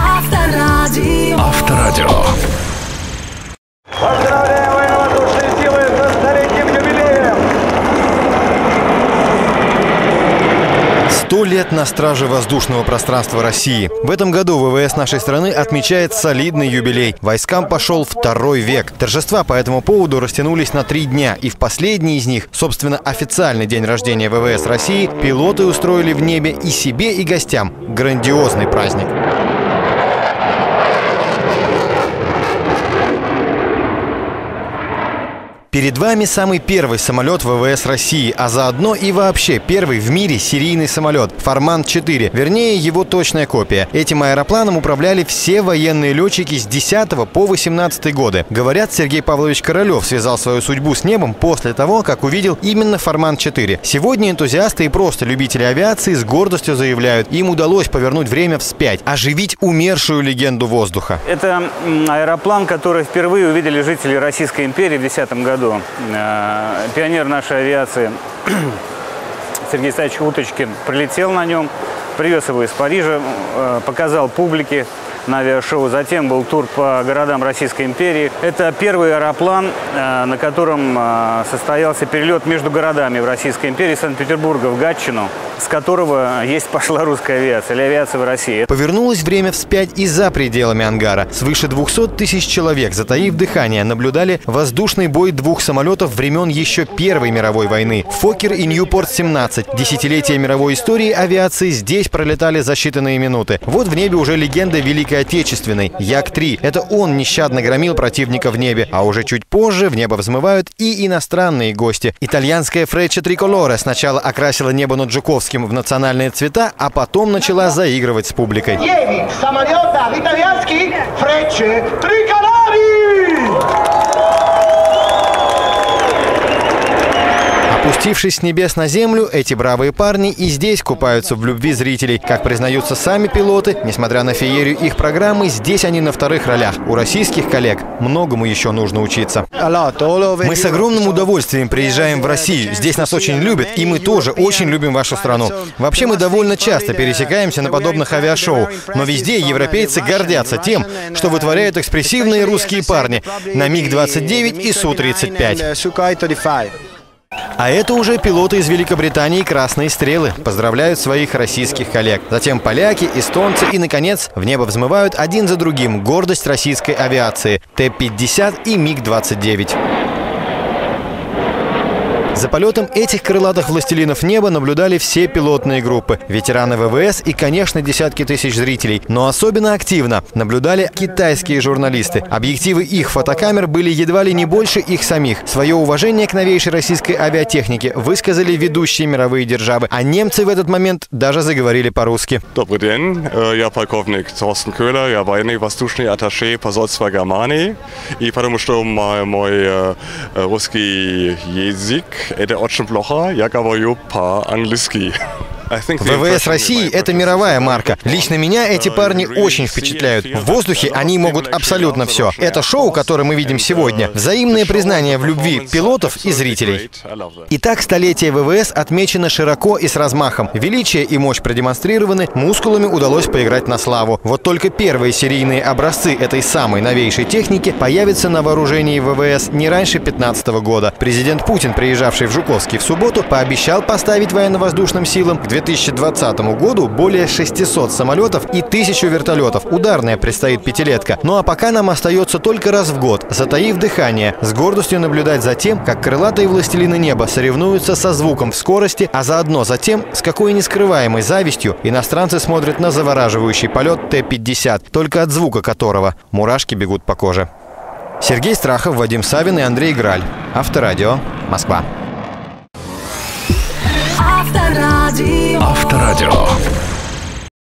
Авторадио. Авторадио. Поздравляем военно-воздушные силы со столетним юбилеем! Сто лет на страже воздушного пространства России. В этом году ВВС нашей страны отмечает солидный юбилей. Войскам пошел второй век. Торжества по этому поводу растянулись на три дня. И в последний из них, собственно, официальный день рождения ВВС России, пилоты устроили в небе и себе, и гостям грандиозный праздник. Перед вами самый первый самолет ВВС России, а заодно и вообще первый в мире серийный самолет «Форман-4», вернее его точная копия. Этим аэропланом управляли все военные летчики с 10 по 18 годы. Говорят, Сергей Павлович Королев связал свою судьбу с небом после того, как увидел именно «Форман-4». Сегодня энтузиасты и просто любители авиации с гордостью заявляют, им удалось повернуть время вспять, оживить умершую легенду воздуха. Это аэроплан, который впервые увидели жители Российской империи в 2010 году. Э, Пионер нашей авиации Сергей Исаевич Уточкин прилетел на нем, привез его из Парижа, э, показал публике на авиашоу. Затем был тур по городам Российской империи. Это первый аэроплан, э, на котором э, состоялся перелет между городами в Российской империи Санкт-Петербурга в Гатчину, с которого есть пошла русская авиация или авиация в России. Повернулось время вспять и за пределами ангара. Свыше 200 тысяч человек, затаив дыхание, наблюдали воздушный бой двух самолетов времен еще Первой мировой войны. Фокер и Ньюпорт-17. Десятилетия мировой истории авиации здесь пролетали за считанные минуты. Вот в небе уже легенда Великой Отечественной. Як-3. Это он нещадно громил противника в небе. А уже чуть позже в небо взмывают и иностранные гости. Итальянская Фреча Триколоре сначала окрасила небо над Жуковским в национальные цвета, а потом начала заигрывать с публикой. Итальянский Фрече Триколори! Опустившись с небес на землю, эти бравые парни и здесь купаются в любви зрителей. Как признаются сами пилоты, несмотря на феерию их программы, здесь они на вторых ролях. У российских коллег многому еще нужно учиться. Мы с огромным удовольствием приезжаем в Россию. Здесь нас очень любят, и мы тоже очень любим вашу страну. Вообще мы довольно часто пересекаемся на подобных авиашоу, но везде европейцы гордятся тем, что вытворяют экспрессивные русские парни на МиГ-29 и Су-35. А это уже пилоты из Великобритании «Красные стрелы» поздравляют своих российских коллег. Затем поляки, эстонцы и, наконец, в небо взмывают один за другим гордость российской авиации – Т-50 и МиГ-29. За полетом этих крылатых властелинов неба наблюдали все пилотные группы, ветераны ВВС и, конечно, десятки тысяч зрителей. Но особенно активно наблюдали китайские журналисты. Объективы их фотокамер были едва ли не больше их самих. Свое уважение к новейшей российской авиатехнике высказали ведущие мировые державы, а немцы в этот момент даже заговорили по-русски. Добрый день, Э, я полковник Торстен Köhler, я военный воздушный атташе посольства Германии. И потому что мой, мой э, э, русский язык Edde Otschenblocher, jak aber angliski. ВВС России это мировая марка. Лично меня эти парни очень впечатляют. В воздухе они могут абсолютно все. Это шоу, которое мы видим сегодня. Взаимное признание в любви пилотов и зрителей. Итак, столетие ВВС отмечено широко и с размахом. Величие и мощь продемонстрированы, мускулами удалось поиграть на славу. Вот только первые серийные образцы этой самой новейшей техники появятся на вооружении ВВС не раньше 2015 года. Президент Путин, приезжавший в Жуковский в субботу, пообещал поставить военно-воздушным силам к 2020 году более 600 самолетов и 1000 вертолетов. Ударная предстоит пятилетка. Ну а пока нам остается только раз в год, затаив дыхание, с гордостью наблюдать за тем, как крылатые властелины неба соревнуются со звуком в скорости, а заодно за тем, с какой нескрываемой завистью иностранцы смотрят на завораживающий полет Т-50, только от звука которого мурашки бегут по коже. Сергей Страхов, Вадим Савин и Андрей Граль. Авторадио. Москва. Авторадио. Авторадио.